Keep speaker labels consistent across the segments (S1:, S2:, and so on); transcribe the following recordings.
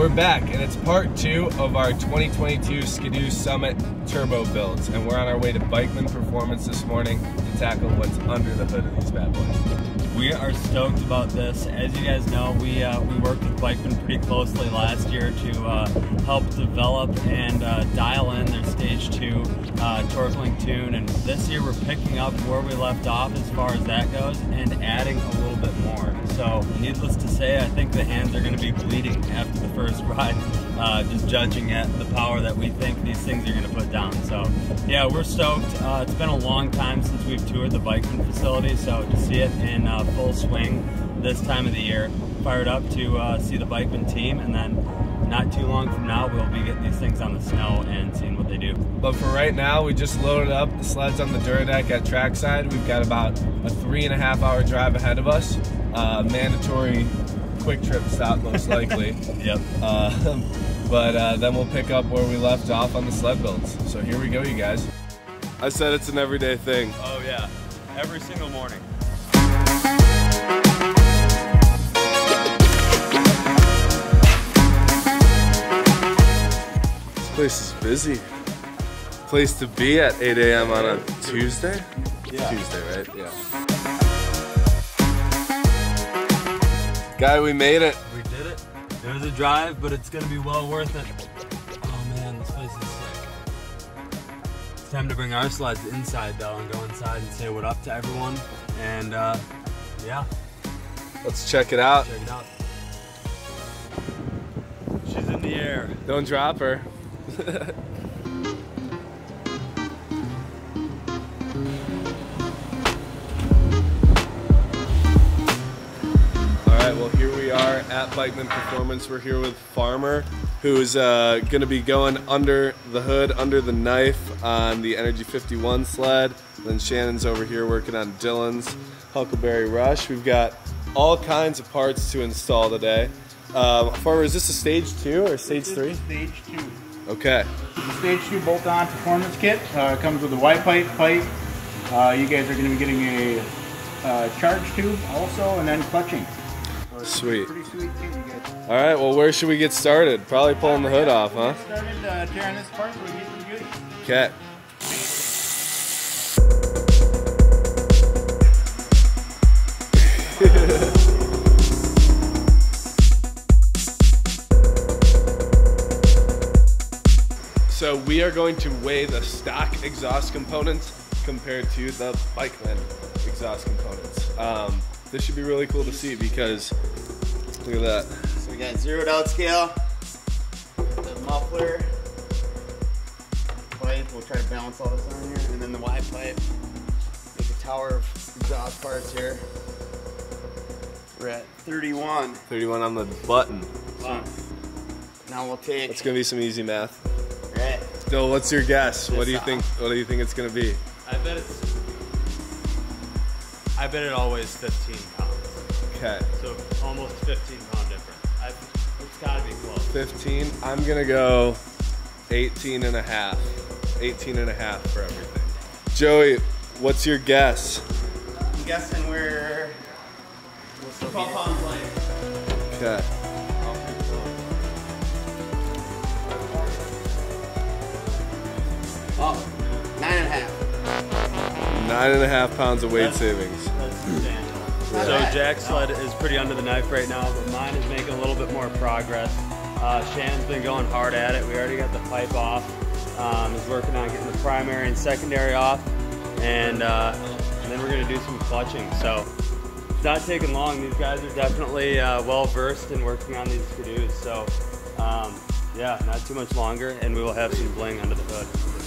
S1: we're back, and it's part two of our 2022 Ski-Doo Summit Turbo builds, and we're on our way to Bikeman Performance this morning to tackle what's under the hood of these bad boys.
S2: We are stoked about this. As you guys know, we uh, we worked with Bikeman pretty closely last year to uh, help develop and uh, dial in their stage two uh, Torque Link tune, and this year we're picking up where we left off as far as that goes, and adding a little bit more. So, needless to say, I think the hands are going to be bleeding after first ride, uh, just judging at the power that we think these things are going to put down. So, yeah, we're stoked. Uh, it's been a long time since we've toured the Bikeman facility, so to see it in uh, full swing this time of the year, fired up to uh, see the Bikeman team, and then not too long from now, we'll be getting these things on the snow and seeing what they do.
S1: But for right now, we just loaded up the sleds on the Duradeck at trackside. We've got about a three and a half hour drive ahead of us. Uh, mandatory quick trip stop, most likely.
S2: Yep.
S1: Uh, but uh, then we'll pick up where we left off on the sled builds. So here we go, you guys. I said it's an everyday thing.
S2: Oh yeah, every single morning.
S1: This place is busy. Place to be at 8 a.m. on a Tuesday?
S2: Yeah.
S1: Tuesday, right? Yeah. Guy, we made it.
S2: We did it. It was a drive, but it's gonna be well worth it. Oh man, this place is sick. It's time to bring our slides inside though and go inside and say what up to everyone. And uh, yeah,
S1: Let's check it out.
S2: check it out. She's in the air.
S1: Don't drop her. here we are at Bikeman Performance. We're here with Farmer, who's uh, going to be going under the hood, under the knife on the Energy 51 sled. Then Shannon's over here working on Dylan's Huckleberry Rush. We've got all kinds of parts to install today. Um, Farmer, is this a stage two or stage three?
S3: Stage two.
S1: Okay.
S3: The stage two bolt-on performance kit uh, comes with a Y pipe pipe. Uh, you guys are going to be getting a uh, charge tube also, and then clutching.
S1: Sweet.
S3: Pretty sweet guys.
S1: All right, well, where should we get started? Probably pulling the hood off, huh?
S3: get started uh, tearing this apart so we get some goodies.
S1: Okay. So we are going to weigh the stock exhaust components compared to the Bikeman exhaust components. Um, this should be really cool to see because look at that.
S4: So we got zeroed out scale, the muffler, pipe, we'll try to balance all this on here, and then the Y pipe. Make a tower of exhaust parts here. We're at 31.
S1: 31 on the button.
S4: Now we'll take,
S1: It's gonna be some easy math.
S4: right,
S1: Bill, what's your guess? What do you
S4: This
S1: think? What do you think it's gonna be?
S2: I bet it's. I bet it always 15 pounds.
S1: Okay,
S2: So almost 15 pound difference. I, it's gotta be close.
S1: 15. I'm gonna go 18 and a half. 18 and a half for everything. Joey, what's your guess?
S4: I'm guessing we're 12 pounds light.
S1: Okay.
S4: Nine and a half
S1: pounds of weight
S2: That's-
S1: savings.
S2: That's substantial. So. Jack's sled is pretty under the knife right now, but mine is making a little bit more progress. Uh, Shannon's been going hard at it. We already got the pipe off. Um, is working on getting the primary and secondary off, and, uh, and then we're gonna do some clutching. So it's not taking long. These guys are definitely uh, well versed in working on these Ski-Doos. So um, yeah, not too much longer, and we will have some bling under the hood.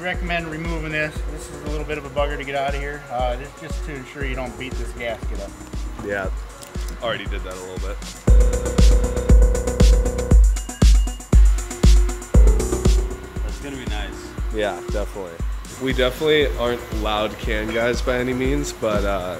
S3: Recommend removing this. This is a little bit of a bugger to get out of here. Uh, just, just to ensure you don't beat this gasket up.
S1: Yeah. Already did that a little bit.
S2: That's gonna be nice.
S1: Yeah, definitely. We definitely aren't loud can guys by any means, but uh,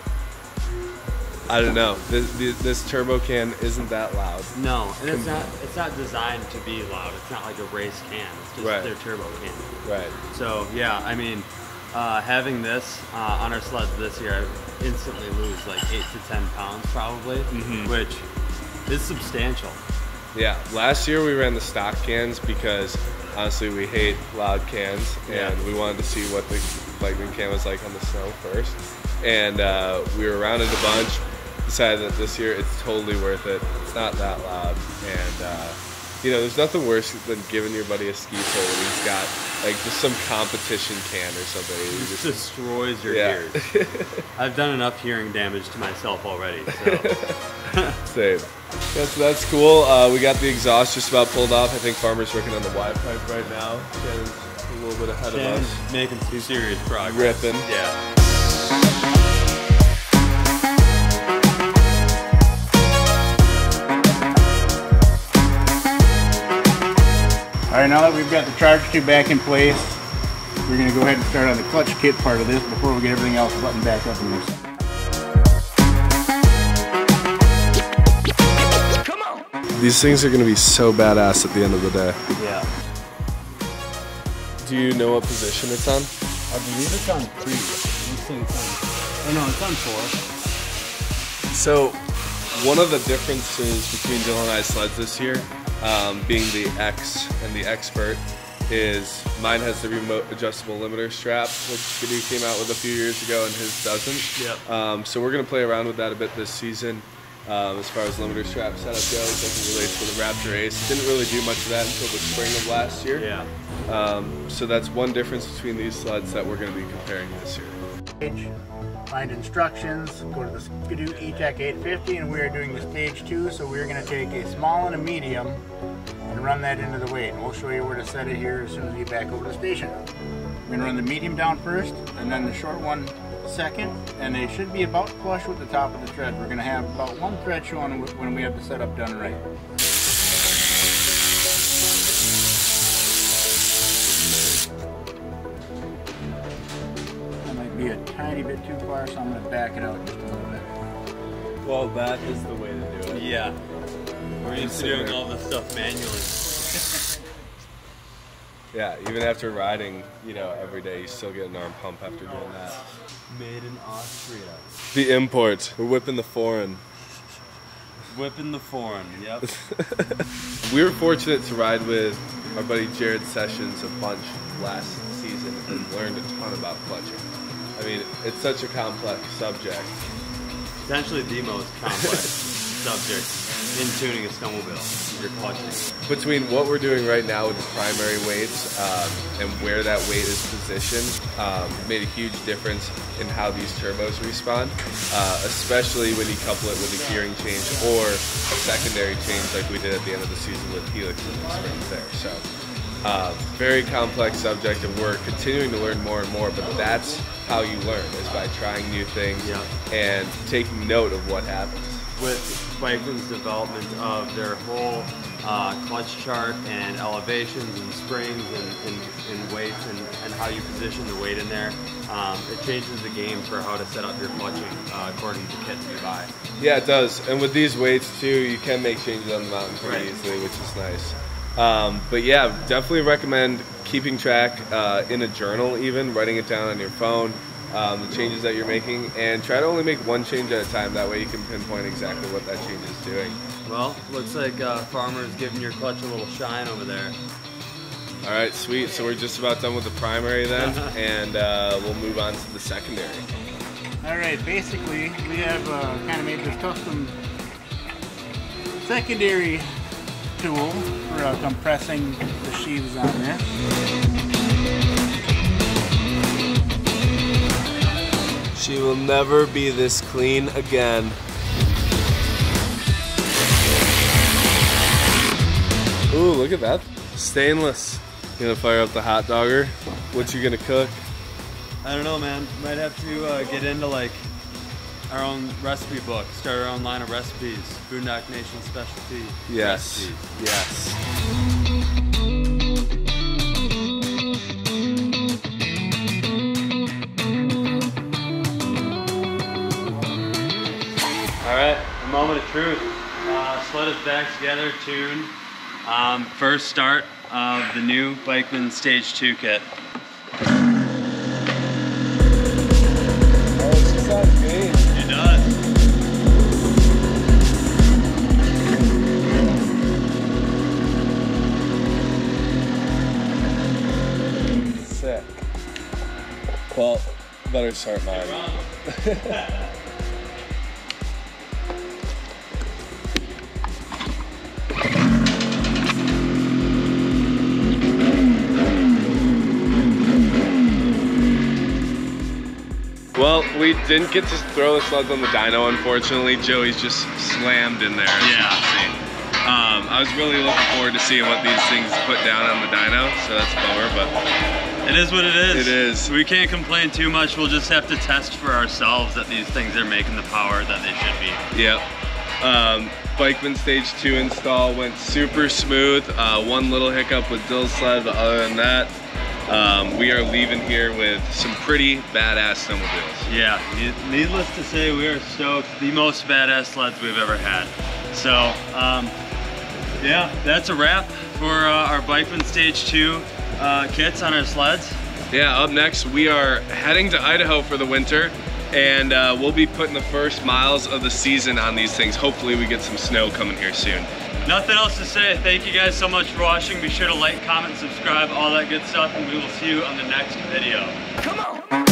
S1: I don't know. This, this, this turbo can isn't that loud.
S2: No, and it's not it's not designed to be loud. It's not like a race can. It's just
S1: Right.
S2: their turbo can.
S1: Right.
S2: So yeah, I mean, uh, having this uh, on our sleds this year, I instantly lose like eight to ten pounds probably,
S1: Mm-hmm.
S2: which is substantial.
S1: Yeah. Last year we ran the stock cans because honestly we hate loud cans and
S2: Yeah.
S1: we wanted to see what the Bikeman can was like on the snow first. And uh, we were around it a bunch. Decided that this year it's totally worth it. It's not that loud, and uh, you know there's nothing worse than giving your buddy a ski pole when he's got like just some competition can or something.
S2: It
S1: just-
S2: destroys your
S1: Yeah.
S2: ears. I've done enough hearing damage to myself already. So.
S1: Same. That's that's cool. Uh, we got the exhaust just about pulled off. I think Farmer's working on the Y pipe right now. Shannon's a little bit ahead of us.
S2: making some serious progress.
S1: Ripping.
S2: Yeah.
S3: All right, now that we've got the charge tube back in place, we're gonna go ahead and start on the clutch kit part of this before we get everything else buttoned back up in this.
S1: These things are gonna be so badass at the end of the day.
S2: Yeah.
S1: Do you know what position it's on?
S2: I believe it's on three. Let me see it's on. Oh no, it's on four.
S1: So, one of the differences between Dylan and I's sleds this year, um, being the X and the Expert, is mine has the remote adjustable limiter strap, which Skidoo came out with a few years ago, and his doesn't.
S2: Yep.
S1: Um, so we're gonna play around with that a bit this season. Um, as far as limiter strap setup goes, as it relates to the Raptor Ace, didn't really do much of that until the spring of last year.
S2: Yeah.
S1: Um, so that's one difference between these sleds that we're going to be comparing this year.
S3: Find instructions, go to the Skidoo E-Tech 850, and we are doing the stage two, so we're gonna take a small and a medium and run that into the weight. And we'll show you where to set it here as soon as we get back over to the station. We're gonna run the medium down first, and then the short one second, and they should be about flush with the top of the tread. We're gonna have about one thread showing when we have the setup done right. Tiny bit too far, so I'm gonna back it out just a little bit.
S1: Well, that is the way to do it.
S2: Yeah. We're used to doing all this stuff manually.
S1: Yeah, even after riding, you know, every day, you still get an arm pump after doing that.
S2: Made in Austria.
S1: The import. We're whipping the foreign.
S2: Whipping the foreign. Yep.
S1: We were fortunate to ride with our buddy Jared Sessions a bunch last season and learned a ton about clutching. I mean, it's such a complex subject.
S2: Potentially the most complex subject in tuning a snowmobile. Your clutching.
S1: Between what we're doing right now with the primary weights um, and where that weight is positioned, um, made a huge difference in how these turbos respond, uh, especially when you couple it with a gearing change or a secondary change like we did at the end of the season with Helix and the springs there. So, uh, very complex subject, and we're continuing to learn more and more. But that's how you learn is by trying new things
S2: Yeah.
S1: and taking note of what happens.
S2: with Bikeman's development of their whole uh, clutch chart and elevations and springs and, and, and weights and, and how you position the weight in there, um, it changes the game for how to set up your clutching uh, according to kits you buy.
S1: Yeah, it does. And with these weights too, you can make changes on the mountain pretty
S2: Right.
S1: easily, which is nice. Um, but yeah, definitely recommend keeping track uh, in a journal, even writing it down on your phone, um, the changes that you're making, and try to only make one change at a time. That way, you can pinpoint exactly what that change is doing.
S2: Well, looks like uh, Farmer's giving your clutch a little shine over there.
S1: All right, sweet. So we're just about done with the primary then, and uh, we'll move on to the secondary.
S3: All right, basically we have uh, kind of made this custom secondary tool for uh, compressing the sheaves on this.
S1: She will never be this clean again. Ooh, look at that. Stainless. You gonna fire up the hot dogger? What you gonna cook?
S2: I don't know, man. Might have to uh, get into like our own recipe book, start our own line of recipes. Boondock Nation specialty
S1: Yes.
S2: recipes.
S1: Yes.
S2: Moment of truth. Uh, sled is back together, tuned. Um, first start of the new Bikeman Stage 2 kit.
S1: Oh, it sounds great.
S2: It does.
S1: Sick. Well, better start mine. we didn't get to throw the sleds on the dyno, unfortunately. Joey's just slammed in there.
S2: Yeah.
S1: Um, I was really looking forward to seeing what these things put down on the dyno, so that's a bummer, but
S2: It is what it is.
S1: It is.
S2: We can't complain too much. We'll just have to test for ourselves that these things are making the power that they should be.
S1: Yep. Um, Bikeman Stage 2 install went super smooth. Uh, one little hiccup with Dill's sled, but other than that, um, we are leaving here with some pretty badass snowmobiles.
S2: Yeah, needless to say, we are stoked. The most badass sleds we've ever had. So, um, yeah, that's a wrap for uh, our Bikeman Stage 2 uh, kits on our sleds.
S1: Yeah, up next, we are heading to Idaho for the winter, and uh, we'll be putting the first miles of the season on these things. Hopefully, we get some snow coming here soon.
S2: Nothing else to say. Thank you guys so much for watching. Be sure to like, comment, subscribe, all that good stuff, and we will see you on the next video.
S5: Come on.